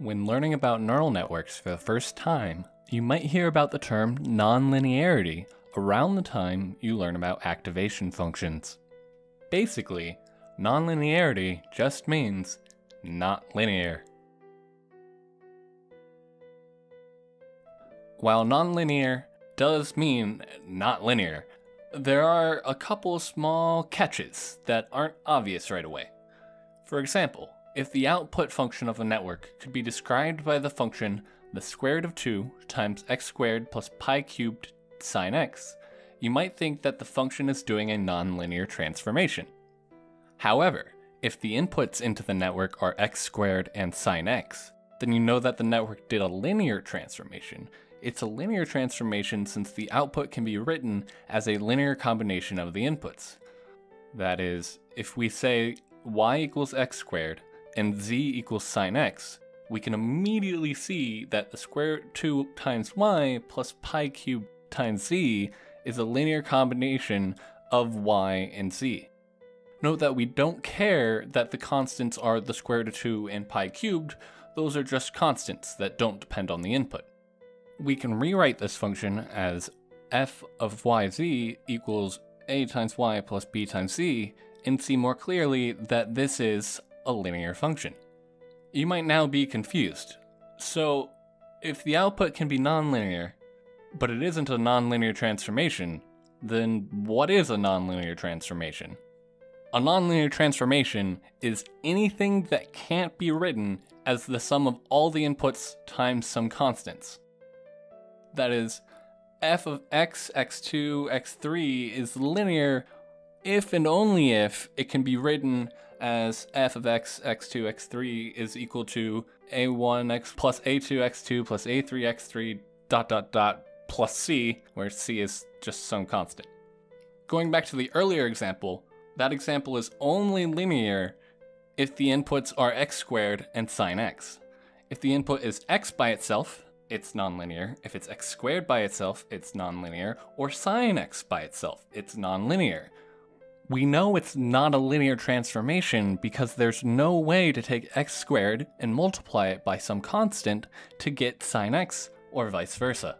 When learning about neural networks for the first time, you might hear about the term nonlinearity around the time you learn about activation functions. Basically, nonlinearity just means not linear. While nonlinear does mean not linear, there are a couple small catches that aren't obvious right away. For example, if the output function of a network could be described by the function the square root of 2 times x squared plus pi cubed sine x, you might think that the function is doing a nonlinear transformation. However, if the inputs into the network are x squared and sine x, then you know that the network did a linear transformation. It's a linear transformation since the output can be written as a linear combination of the inputs. That is, if we say y equals x squared, and z equals sine x, we can immediately see that the square root 2 times y plus pi cubed times z is a linear combination of y and z. Note that we don't care that the constants are the square root of 2 and pi cubed, those are just constants that don't depend on the input. We can rewrite this function as f of yz equals a times y plus b times z, and see more clearly that this is a linear function. You might now be confused. So, if the output can be nonlinear, but it isn't a nonlinear transformation, then what is a nonlinear transformation? A nonlinear transformation is anything that can't be written as the sum of all the inputs times some constants. That is, f of x, x2, x3 is linear if and only if it can be written as f of x, x2, x3 is equal to a1x plus a2, x2 plus a3, x3 dot dot dot plus c, where c is just some constant. Going back to the earlier example, that example is only linear if the inputs are x squared and sine x. If the input is x by itself, it's nonlinear. If it's x squared by itself, it's nonlinear. Or sine x by itself, it's nonlinear. We know it's not a linear transformation because there's no way to take x squared and multiply it by some constant to get sine x or vice versa.